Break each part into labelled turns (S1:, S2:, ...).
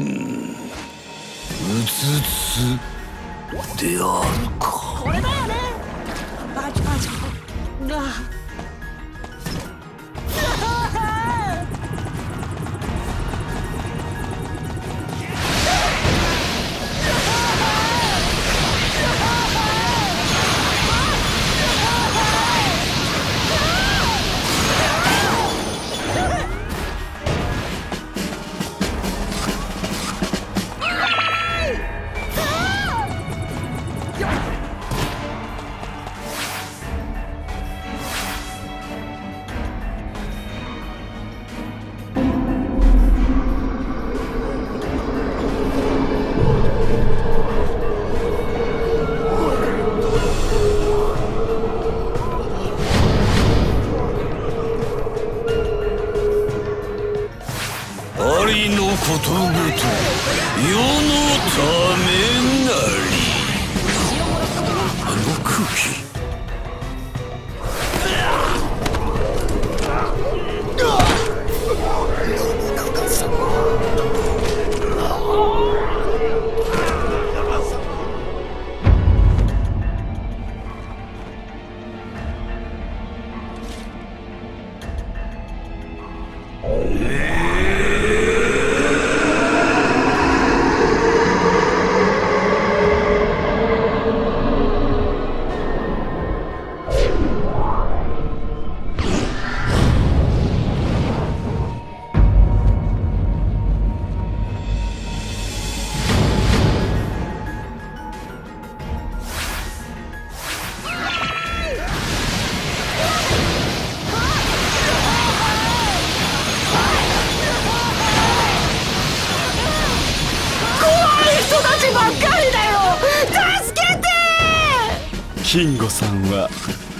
S1: う、つつであるか。
S2: これだよね。バチバチ。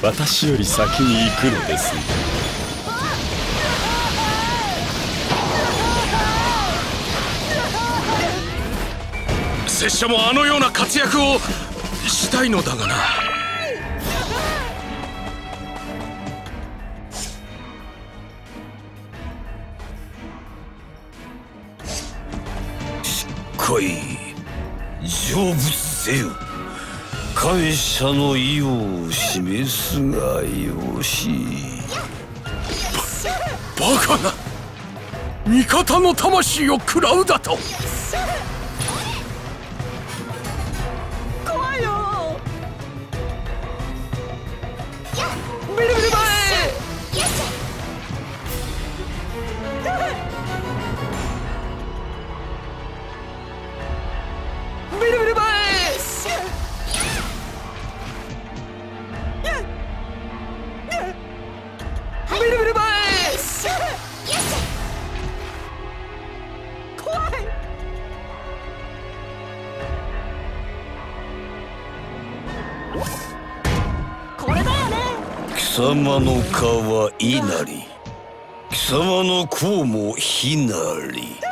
S3: 私より先に行くのです
S4: 拙者もあのような活躍をしたいのだがな。
S1: 来い成仏せよ。感謝の意を示すがよし。
S4: バカな。味方の魂を食らうだと。
S1: 様の名は稲荷貴様の甲もひなり。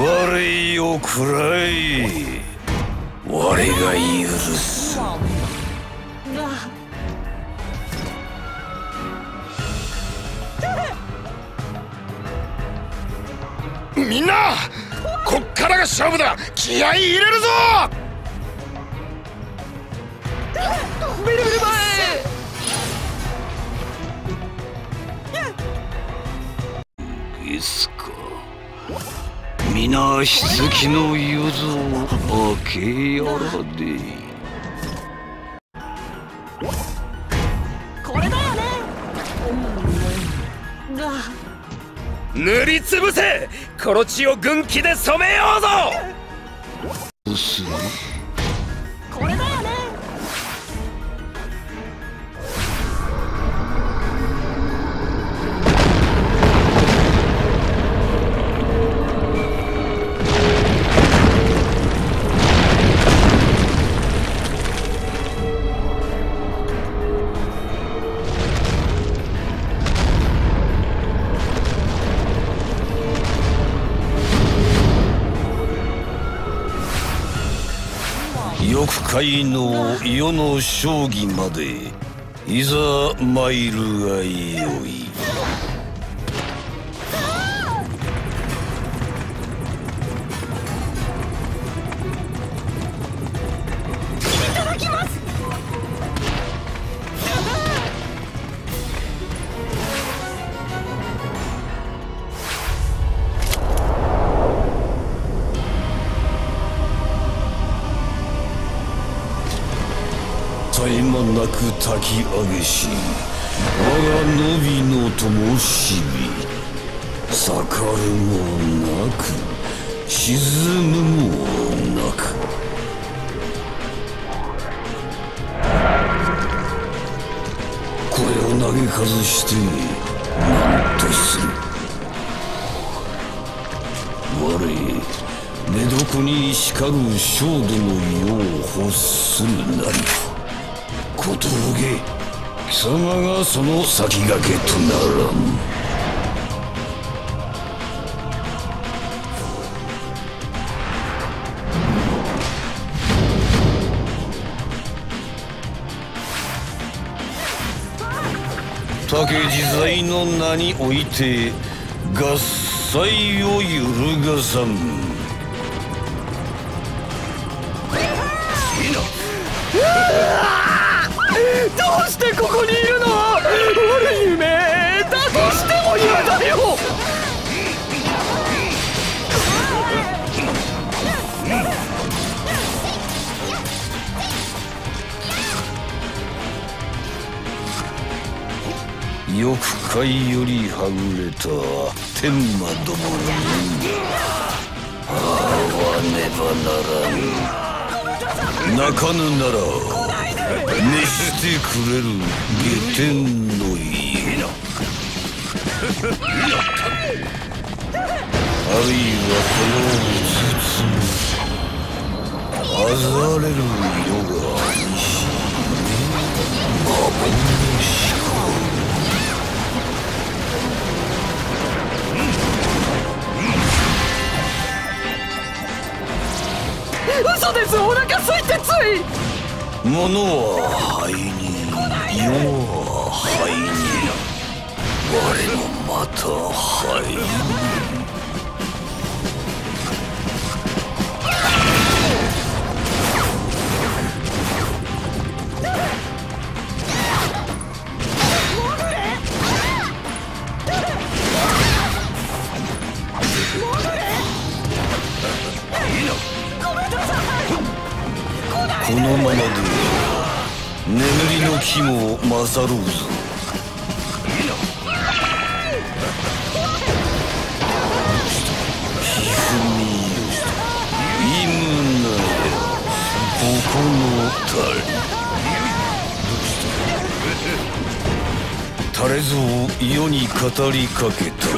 S1: 我よくらい我が許す。
S4: みんなこっからが勝負だ。気合い入れるぞ
S1: 皆棺の湯ぞ開けやらで
S2: これだよね。うん。あ
S4: 塗りつぶせ。この血を軍旗で染めようぞ
S1: 六界の世の将棋までいざ参るがよい。絶え間なく炊き上げし我が伸びの灯火盛るもなく沈むもなく。これを投げかずして何とする。我寝床に叱る焦土の世を欲するなり。小峠。貴様がその先駆けとならん。竹自在の名において合切を揺るがさん。
S2: いいなどうしてここにいるの？悪い夢だとしても嫌だよ！
S1: 欲界よりはぐれた。天魔どものあわねばならん。泣かぬなら。熱してくれる下天の家 あるいはこのうつつあざれる色が西幻か
S2: 嘘ですお腹空いてつい
S1: 物は灰に世は灰に我もまた灰にこのままで。りの木も勝ろうぞ。ひふみよいむなれ。ここの垂れぞを世に語りかけた。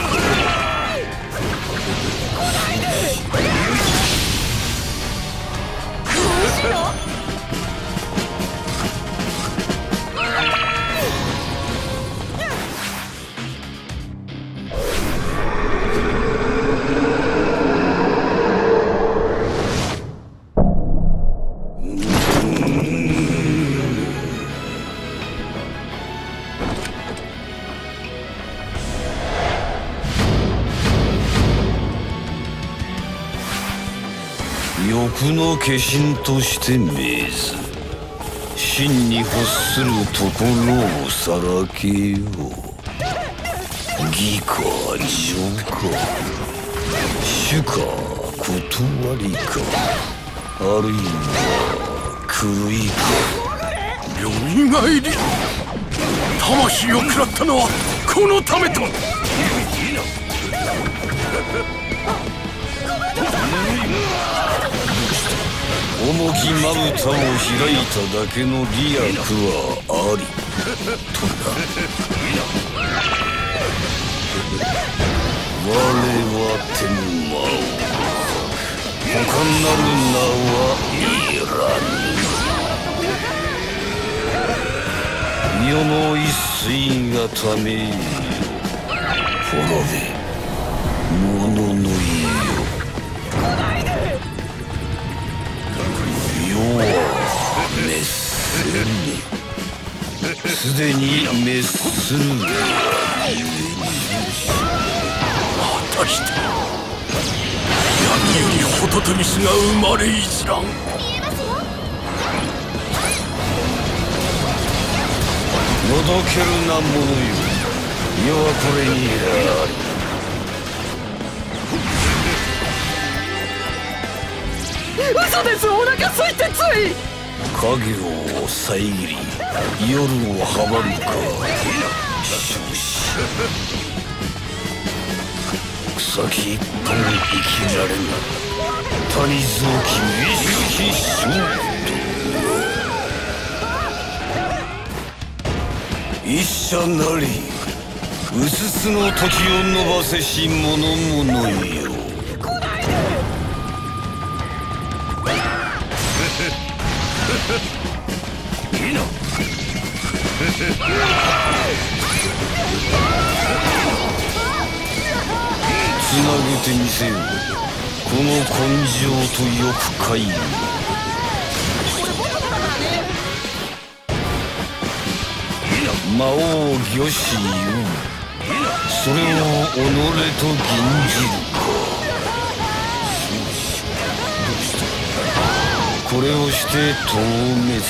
S1: 化身として命ず真に欲するところをさらけよう。義か情か主か断りかあるいは狂いか。
S4: よみがえり魂を食らったのはこのためと。
S1: 重きまぶたを開いただけの利益はあり。とな我は天魔を。他なる名はいらぬ世の一水がためよ。滅べ滅するすでに滅するが
S4: また来た闇よりホトトギスが生まれいずらん。
S1: のどけるなものよ世はこれにあり
S2: 嘘ですお腹空いてつい。
S1: 影を遮り夜を阻むか。終始草木一本生きられぬ谷蔵気意識勝負一社なりうつつの時を伸ばせし者々よ。げてみせよこの根性と欲界魔王御師よそれを己と吟じる。かこれをして透滅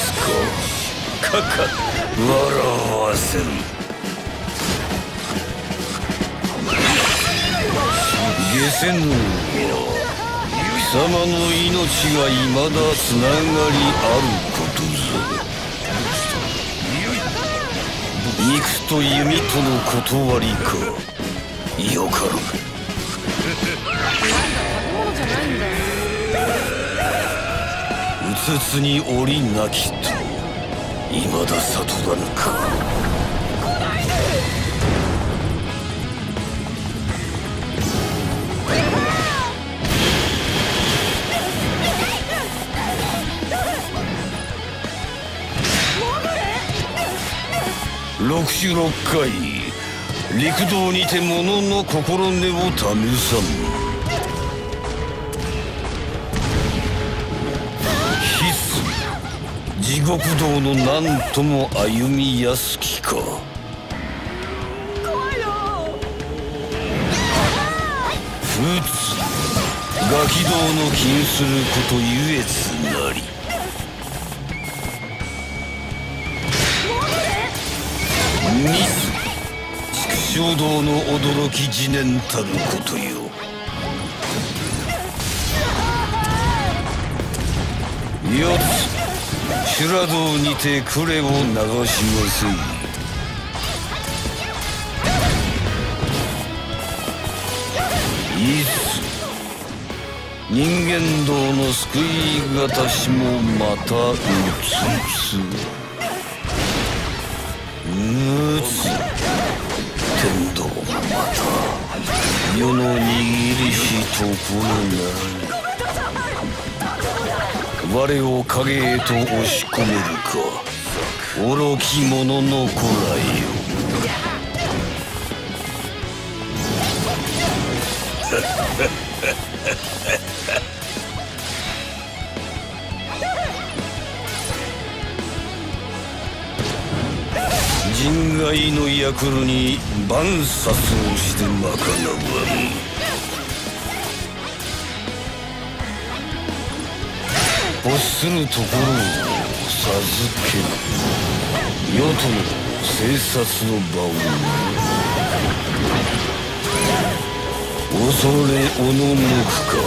S1: かかか笑わせる下せぬ貴様の命が未だつながりあることぞ肉と弓との断りかよかろううつつに折なきと未だ悟らぬか。来ないで六十六回陸道にて物の心根を試さん地獄道の何とも歩みやすきか。ふつガキ道の禁することゆえつなり。ミス畜生道の驚き自念たることよ。四つ修羅道にて呉を流しますいつ人間道の救い方しもまたうつつうつ天道もまた世の握りしところな我を影へと押し込めるか。愚き者の子らよ。人外の役に万殺をしてまかなわん。欲するところを授ける世との生殺の場を恐れおののくか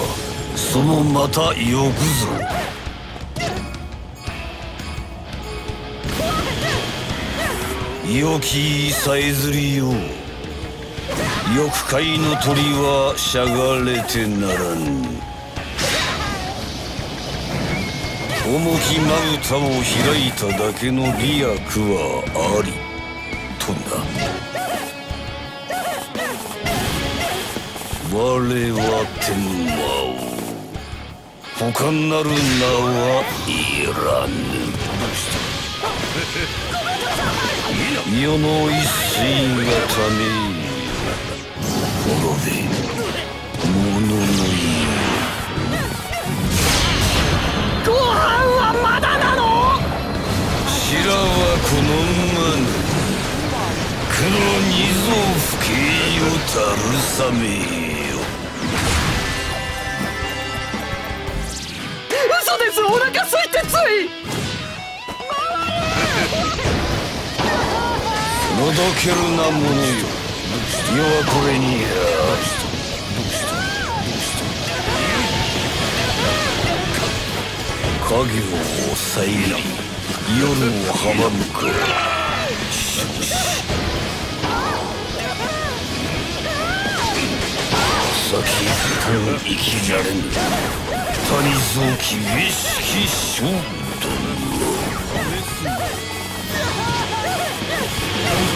S1: そのまたよくぞ良きさえずりよ欲界の鳥はしゃがれてならぬ重きまぶたを開いただけの利益はあり。とな。我は天魔王他なる名はいらぬ。世の一水がため滅べ
S2: は
S1: このまま黒二臓不敬よたるさめよ。
S2: 嘘です。お腹空いてつい。
S1: のどけるなものよ。世はこれにや影を抑えり夜を阻むか先一本生きられぬ谷蔵騎儀式将軍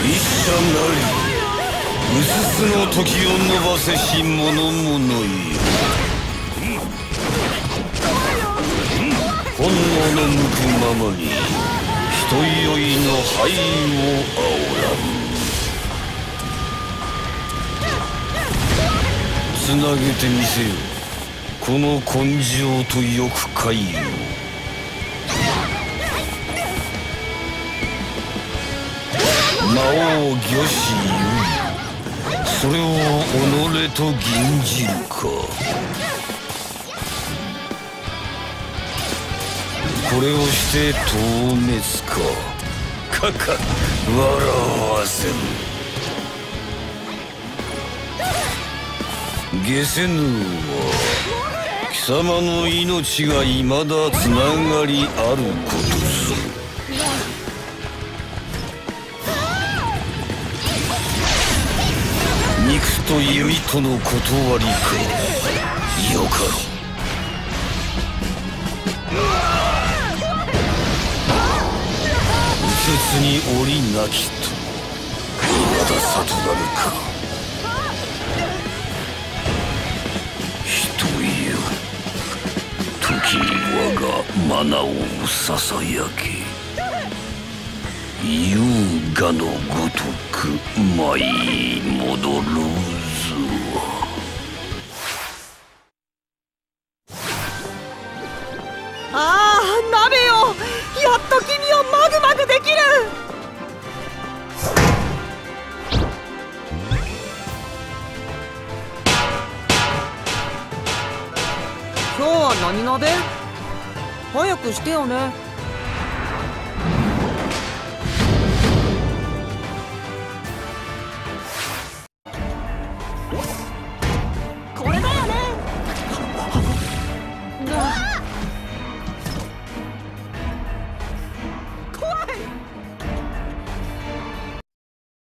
S1: 一社なりうすすの時を延ばせし者々よ本能の向くままに人酔いの灰を煽らんつなげてみせよこの根性と欲海を。魔王御師ゆいそれを己と吟じるか。これをして透滅かかか笑わせぬゲセヌーは貴様の命が未だつながりあることする肉と弓との断りか。よかろう。切に折なきと。未だ悟らぬか。人よ。時に我がマナをささやけ。優雅のごとく舞い戻る。ぞ
S2: 鍋よやっと君をマグマグできる。今日は何鍋？早くしてよね。